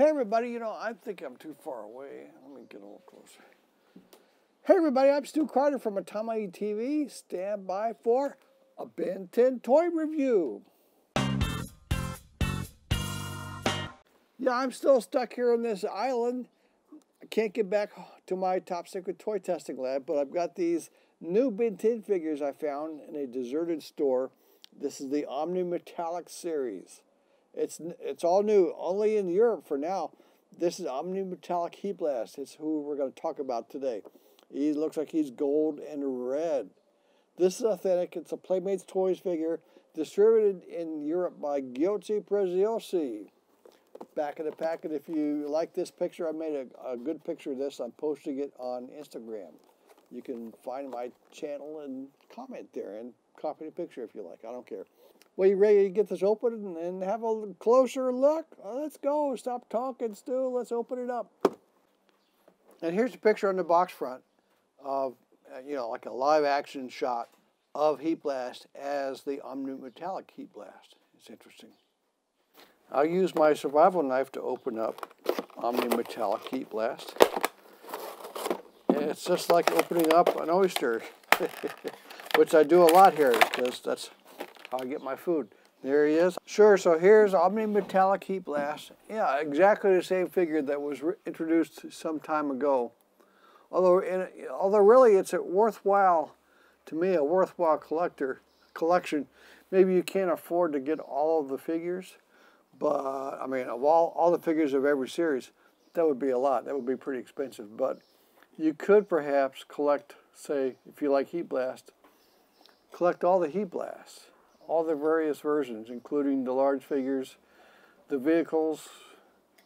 Hey everybody, you know, I think I'm too far away. Let me get a little closer. Hey everybody, I'm Stu Carter from Atamaii TV. Stand by for a Ben 10 toy review. Yeah, I'm still stuck here on this island. I can't get back to my top secret toy testing lab, but I've got these new Ben 10 figures I found in a deserted store. This is the Omni Metallic series. It's it's all new, only in Europe for now. This is Omni Metallic Heatblast. It's who we're going to talk about today. He looks like he's gold and red. This is authentic. It's a Playmates Toys figure distributed in Europe by Giochi Preziosi back in the packet. If you like this picture, I made a, a good picture of this. I'm posting it on Instagram. You can find my channel and comment there and copy the picture if you like. I don't care. Well, you ready to get this open and have a closer look? let's go. Stop talking, Stu. Let's open it up. And here's a picture on the box front of, uh, you know, like a live action shot of Heatblast as the Omni Metallic Heatblast. It's interesting. I'll use my survival knife to open up Omni Metallic Heatblast. And it's just like opening up an oyster, which I do a lot here because that's I get my food. There he is. Sure, so here's Omni Metallic Heatblast. Yeah, exactly the same figure that was introduced some time ago. Although, in, although really it's a worthwhile, to me, a worthwhile collector collection. Maybe you can't afford to get all of the figures, but I mean, of all, all the figures of every series, that would be a lot. That would be pretty expensive. But you could perhaps collect, say, if you like Heatblast, collect all the Heatblasts, all the various versions, including the large figures, the vehicles,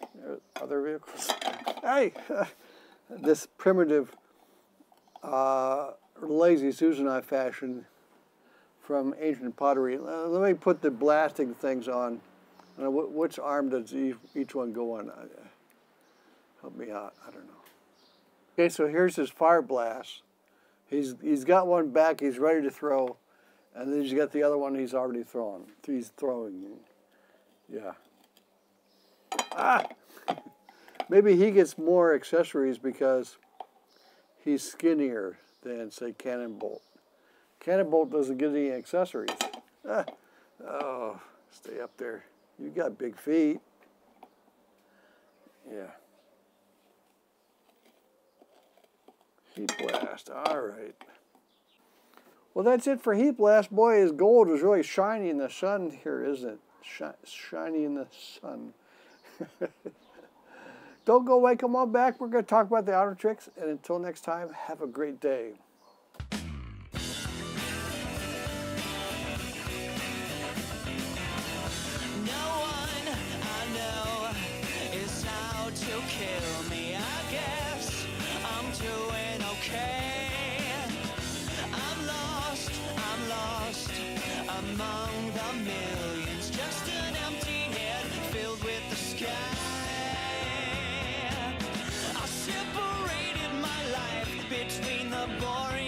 uh, other vehicles. hey, this primitive, uh, lazy Suzanite fashion from ancient pottery. Uh, let me put the blasting things on. Uh, which arm does each one go on? Uh, help me out. I don't know. Okay, so here's his fire blast. He's he's got one back. He's ready to throw, and then he's got the other one. He's already thrown. He's throwing. Yeah. Ah. Maybe he gets more accessories because he's skinnier than say Cannonbolt. Cannonbolt doesn't get any accessories. Ah. Oh, stay up there. You got big feet. Yeah. Heatblast. All right. Well, that's it for Heatblast. Boy, his gold is really shiny in the sun here, isn't it? Sh shiny in the sun. Don't go away. Come on back. We're going to talk about the outer tricks. And until next time, have a great day. Millions, just an empty head filled with the sky. I separated my life between the boring